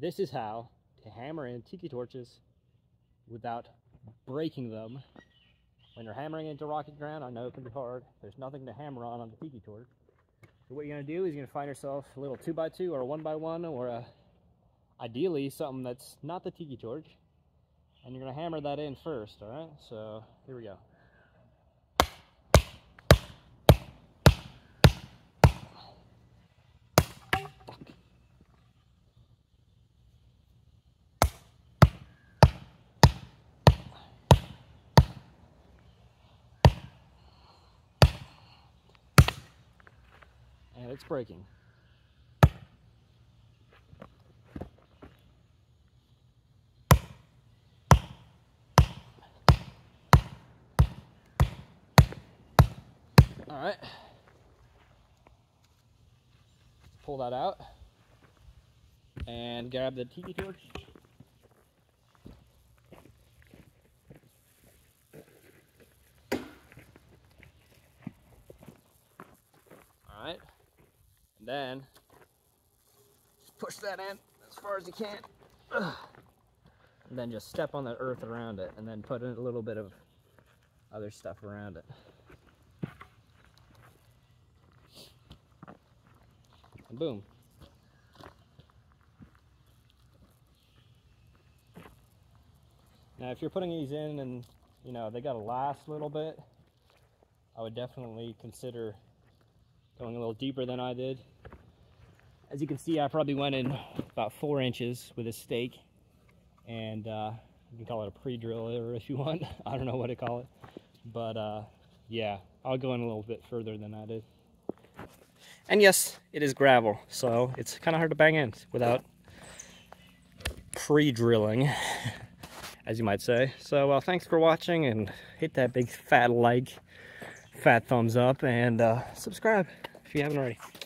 this is how to hammer in tiki torches without breaking them. When you're hammering into rocky ground, I know it can be hard. There's nothing to hammer on on the tiki torch. So what you're gonna do is you're gonna find yourself a little two by two or a one by one or a, ideally something that's not the tiki torch. And you're gonna hammer that in first, all right? So here we go. It's breaking. All right. Pull that out and grab the tiki torch. All right. Then just push that in as far as you can. And then just step on the earth around it and then put in a little bit of other stuff around it. And boom. Now if you're putting these in and you know they gotta last a little bit, I would definitely consider going a little deeper than I did. As you can see, I probably went in about four inches with a stake, and uh, you can call it a pre-drill if you want. I don't know what to call it, but uh, yeah, I'll go in a little bit further than I did. And yes, it is gravel, so it's kind of hard to bang in without pre-drilling, as you might say. So uh, thanks for watching, and hit that big fat like, fat thumbs up, and uh, subscribe if you haven't already.